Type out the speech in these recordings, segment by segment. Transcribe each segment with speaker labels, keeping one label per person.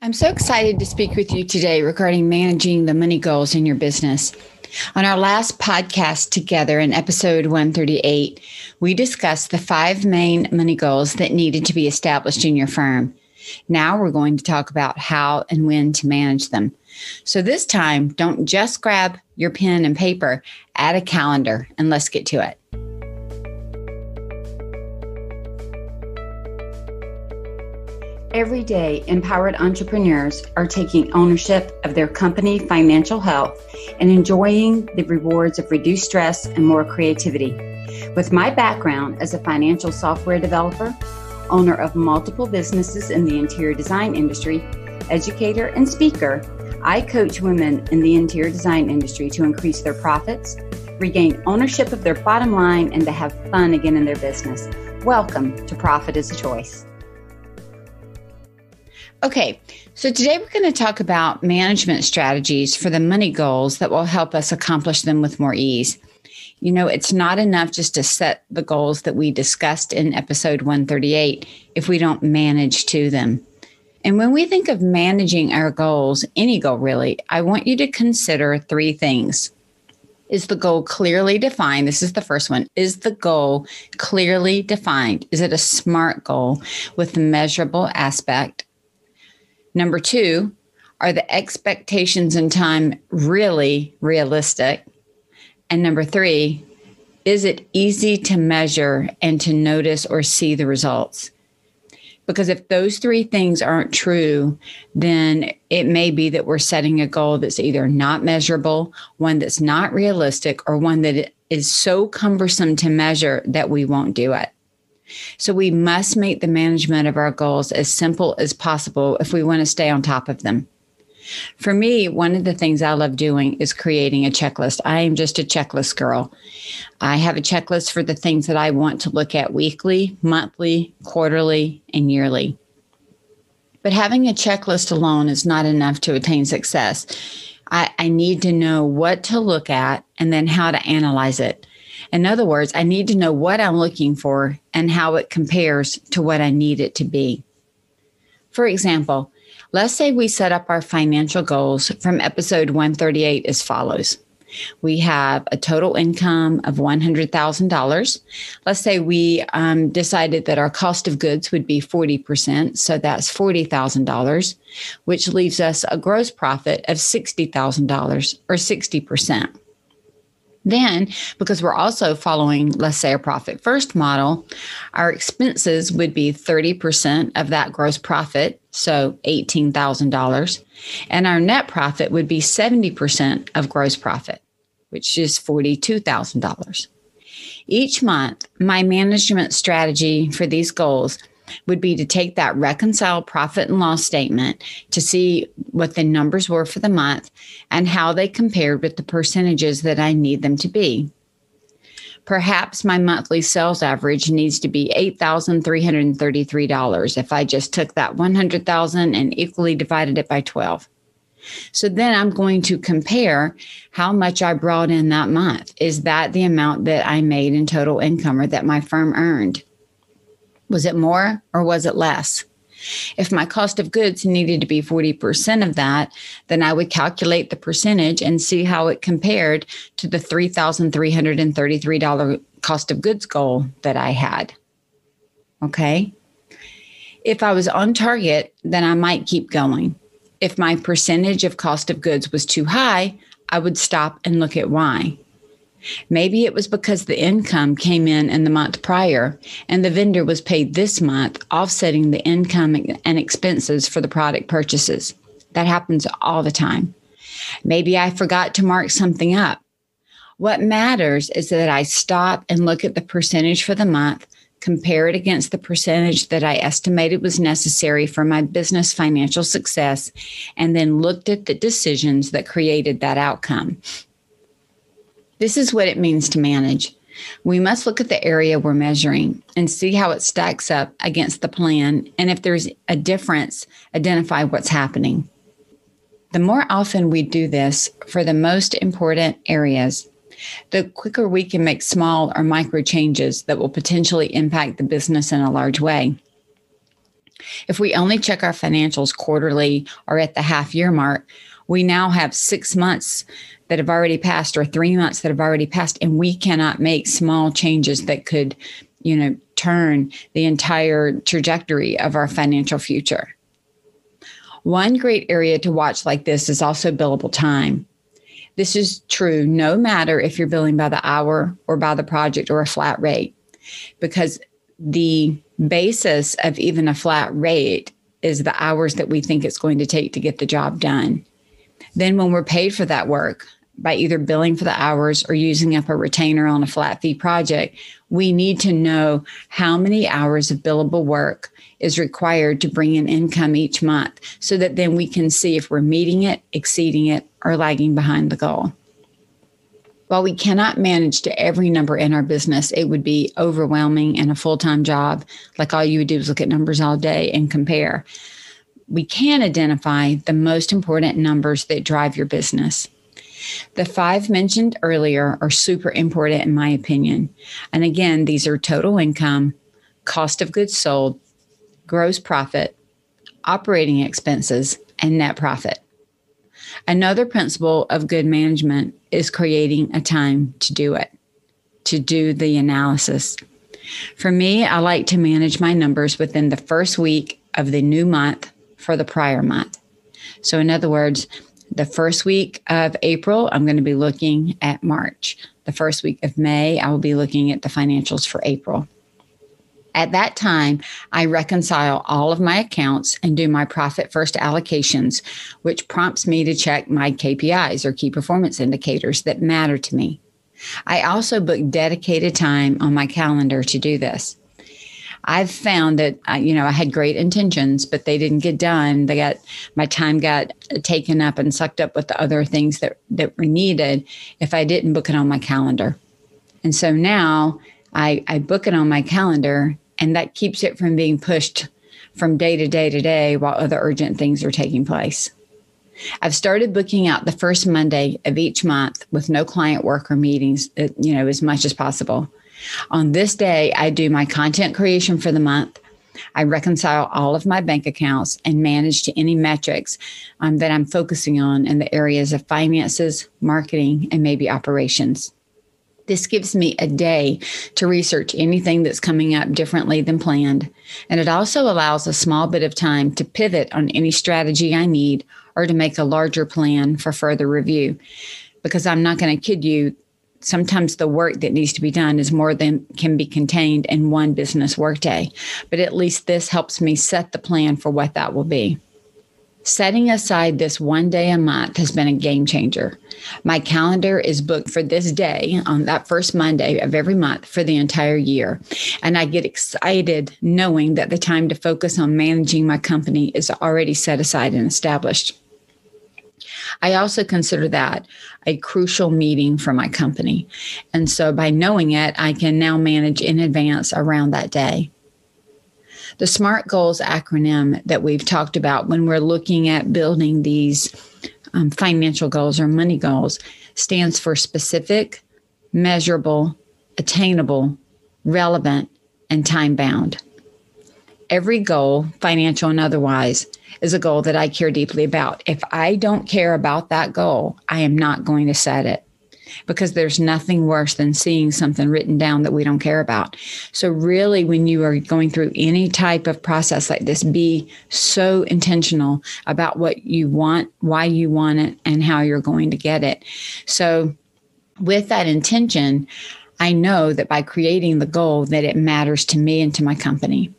Speaker 1: I'm so excited to speak with you today regarding managing the money goals in your business. On our last podcast together in episode 138, we discussed the five main money goals that needed to be established in your firm. Now we're going to talk about how and when to manage them. So this time, don't just grab your pen and paper, add a calendar, and let's get to it. Every day, empowered entrepreneurs are taking ownership of their company financial health and enjoying the rewards of reduced stress and more creativity. With my background as a financial software developer, owner of multiple businesses in the interior design industry, educator, and speaker, I coach women in the interior design industry to increase their profits, regain ownership of their bottom line, and to have fun again in their business. Welcome to Profit is a Choice. Okay, so today we're going to talk about management strategies for the money goals that will help us accomplish them with more ease. You know, it's not enough just to set the goals that we discussed in episode 138 if we don't manage to them. And when we think of managing our goals, any goal really, I want you to consider three things. Is the goal clearly defined? This is the first one. Is the goal clearly defined? Is it a SMART goal with measurable aspect? Number two, are the expectations and time really realistic? And number three, is it easy to measure and to notice or see the results? Because if those three things aren't true, then it may be that we're setting a goal that's either not measurable, one that's not realistic, or one that is so cumbersome to measure that we won't do it. So we must make the management of our goals as simple as possible if we want to stay on top of them. For me, one of the things I love doing is creating a checklist. I am just a checklist girl. I have a checklist for the things that I want to look at weekly, monthly, quarterly, and yearly. But having a checklist alone is not enough to attain success. I, I need to know what to look at and then how to analyze it. In other words, I need to know what I'm looking for and how it compares to what I need it to be. For example, let's say we set up our financial goals from episode 138 as follows. We have a total income of $100,000. Let's say we um, decided that our cost of goods would be 40%. So that's $40,000, which leaves us a gross profit of $60,000 or 60%. Then, because we're also following, let's say, a profit first model, our expenses would be 30% of that gross profit, so $18,000. And our net profit would be 70% of gross profit, which is $42,000. Each month, my management strategy for these goals would be to take that reconciled profit and loss statement to see what the numbers were for the month and how they compared with the percentages that I need them to be. Perhaps my monthly sales average needs to be $8,333 if I just took that 100,000 and equally divided it by 12. So then I'm going to compare how much I brought in that month. Is that the amount that I made in total income or that my firm earned? Was it more or was it less? If my cost of goods needed to be 40% of that, then I would calculate the percentage and see how it compared to the $3,333 cost of goods goal that I had. Okay. If I was on target, then I might keep going. If my percentage of cost of goods was too high, I would stop and look at why. Maybe it was because the income came in in the month prior and the vendor was paid this month, offsetting the income and expenses for the product purchases. That happens all the time. Maybe I forgot to mark something up. What matters is that I stop and look at the percentage for the month, compare it against the percentage that I estimated was necessary for my business financial success, and then looked at the decisions that created that outcome. This is what it means to manage. We must look at the area we're measuring and see how it stacks up against the plan. And if there's a difference, identify what's happening. The more often we do this for the most important areas, the quicker we can make small or micro changes that will potentially impact the business in a large way. If we only check our financials quarterly or at the half year mark, we now have six months that have already passed or three months that have already passed, and we cannot make small changes that could, you know, turn the entire trajectory of our financial future. One great area to watch like this is also billable time. This is true no matter if you're billing by the hour or by the project or a flat rate, because the basis of even a flat rate is the hours that we think it's going to take to get the job done. Then, when we're paid for that work by either billing for the hours or using up a retainer on a flat fee project, we need to know how many hours of billable work is required to bring in income each month so that then we can see if we're meeting it, exceeding it, or lagging behind the goal. While we cannot manage to every number in our business, it would be overwhelming and a full time job. Like all you would do is look at numbers all day and compare. We can identify the most important numbers that drive your business. The five mentioned earlier are super important, in my opinion. And again, these are total income, cost of goods sold, gross profit, operating expenses, and net profit. Another principle of good management is creating a time to do it, to do the analysis. For me, I like to manage my numbers within the first week of the new month for the prior month. So, in other words, the first week of April, I'm going to be looking at March. The first week of May, I will be looking at the financials for April. At that time, I reconcile all of my accounts and do my profit first allocations, which prompts me to check my KPIs or key performance indicators that matter to me. I also book dedicated time on my calendar to do this. I've found that you know I had great intentions, but they didn't get done. They got my time got taken up and sucked up with the other things that that were needed if I didn't book it on my calendar. And so now I, I book it on my calendar and that keeps it from being pushed from day to day to day while other urgent things are taking place. I've started booking out the first Monday of each month with no client work or meetings, uh, you know, as much as possible. On this day, I do my content creation for the month. I reconcile all of my bank accounts and manage to any metrics um, that I'm focusing on in the areas of finances, marketing, and maybe operations. This gives me a day to research anything that's coming up differently than planned. And it also allows a small bit of time to pivot on any strategy I need or to make a larger plan for further review. Because I'm not going to kid you, sometimes the work that needs to be done is more than can be contained in one business workday. But at least this helps me set the plan for what that will be. Setting aside this one day a month has been a game changer. My calendar is booked for this day on that first Monday of every month for the entire year. And I get excited knowing that the time to focus on managing my company is already set aside and established. I also consider that a crucial meeting for my company. And so by knowing it, I can now manage in advance around that day. The SMART goals acronym that we've talked about when we're looking at building these um, financial goals or money goals stands for specific, measurable, attainable, relevant, and time bound. Every goal, financial and otherwise, is a goal that I care deeply about. If I don't care about that goal, I am not going to set it because there's nothing worse than seeing something written down that we don't care about. So, really, when you are going through any type of process like this, be so intentional about what you want, why you want it, and how you're going to get it. So, with that intention, I know that by creating the goal that it matters to me and to my company.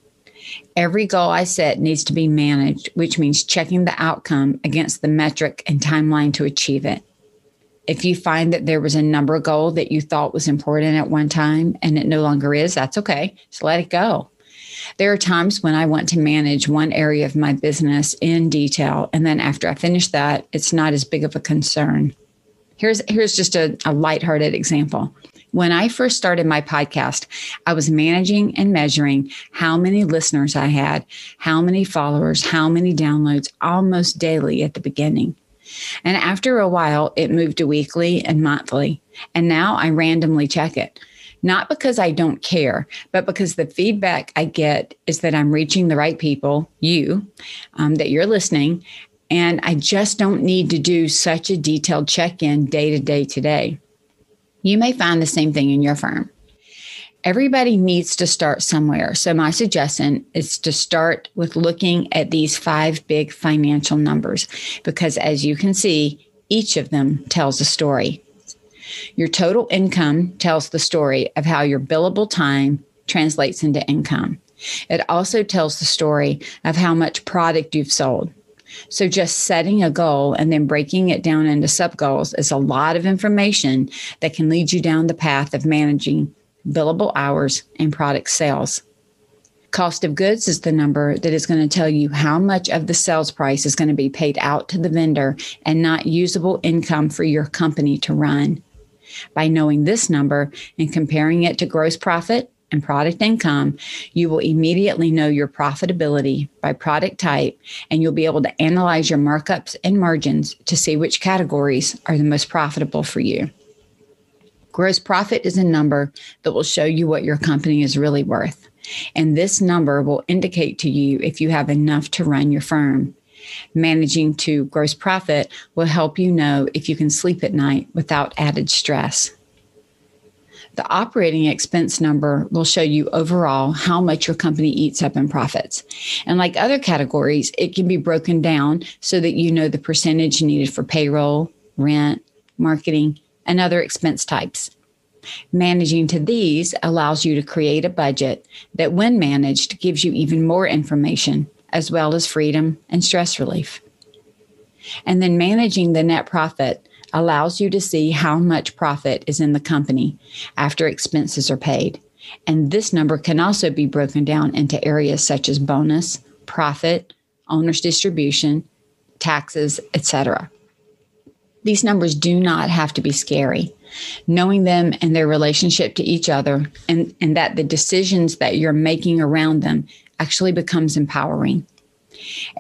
Speaker 1: Every goal I set needs to be managed, which means checking the outcome against the metric and timeline to achieve it. If you find that there was a number of goal that you thought was important at one time and it no longer is, that's okay. Just let it go. There are times when I want to manage one area of my business in detail. And then after I finish that, it's not as big of a concern. Here's, here's just a, a lighthearted example. When I first started my podcast, I was managing and measuring how many listeners I had, how many followers, how many downloads almost daily at the beginning. And after a while, it moved to weekly and monthly. And now I randomly check it. not because I don't care, but because the feedback I get is that I'm reaching the right people, you, um, that you're listening. And I just don't need to do such a detailed check in day to day today. You may find the same thing in your firm. Everybody needs to start somewhere. So, my suggestion is to start with looking at these five big financial numbers because, as you can see, each of them tells a story. Your total income tells the story of how your billable time translates into income. It also tells the story of how much product you've sold. So, just setting a goal and then breaking it down into sub goals is a lot of information that can lead you down the path of managing billable hours and product sales. Cost of goods is the number that is going to tell you how much of the sales price is going to be paid out to the vendor and not usable income for your company to run. By knowing this number and comparing it to gross profit and product income, you will immediately know your profitability by product type, and you'll be able to analyze your markups and margins to see which categories are the most profitable for you. Gross profit is a number that will show you what your company is really worth. And this number will indicate to you if you have enough to run your firm. Managing to gross profit will help you know if you can sleep at night without added stress. The operating expense number will show you overall how much your company eats up in profits. And like other categories, it can be broken down so that you know the percentage needed for payroll, rent, marketing, and other expense types. Managing to these allows you to create a budget that, when managed, gives you even more information, as well as freedom and stress relief. And then managing the net profit allows you to see how much profit is in the company after expenses are paid. And this number can also be broken down into areas such as bonus, profit, owner's distribution, taxes, etc. These numbers do not have to be scary. Knowing them and their relationship to each other, and, and that the decisions that you're making around them actually becomes empowering.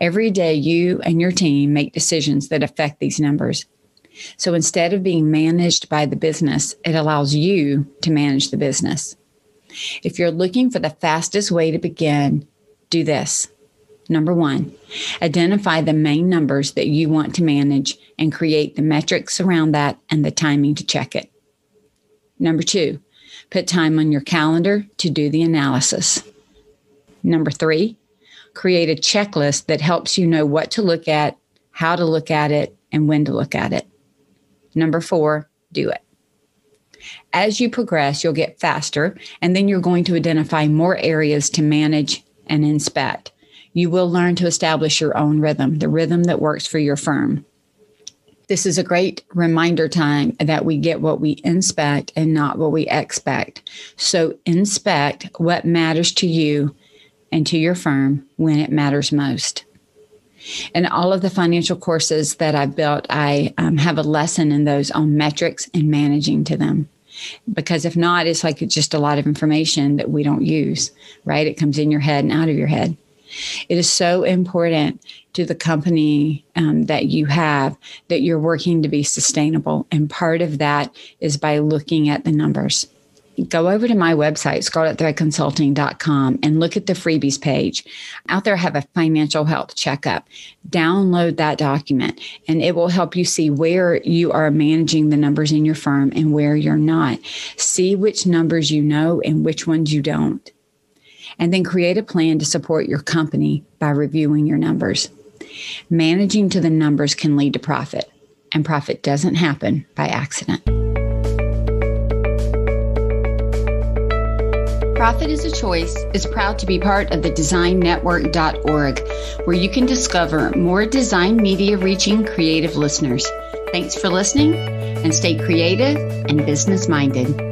Speaker 1: Every day, you and your team make decisions that affect these numbers. So instead of being managed by the business, it allows you to manage the business. If you're looking for the fastest way to begin, do this. Number one, identify the main numbers that you want to manage and create the metrics around that and the timing to check it. Number two, put time on your calendar to do the analysis. Number three, create a checklist that helps you know what to look at, how to look at it, and when to look at it. Number four, do it. As you progress, you'll get faster, and then you're going to identify more areas to manage and inspect you will learn to establish your own rhythm, the rhythm that works for your firm. This is a great reminder time that we get what we inspect and not what we expect. So, inspect what matters to you and to your firm when it matters most. In all of the financial courses that I've built, I um, have a lesson in those on metrics and managing to them. Because if not, it's like it's just a lot of information that we don't use, right? It comes in your head and out of your head. It is so important to the company um, that you have that you're working to be sustainable. And part of that is by looking at the numbers. Go over to my website, scarletthreadconsulting.com, and look at the freebies page. Out there, I have a financial health checkup. Download that document, and it will help you see where you are managing the numbers in your firm and where you're not. See which numbers you know and which ones you don't and then create a plan to support your company by reviewing your numbers. Managing to the numbers can lead to profit, and profit doesn't happen by accident. Profit is a Choice is proud to be part of the designnetwork.org, where you can discover more design media reaching creative listeners. Thanks for listening and stay creative and business minded.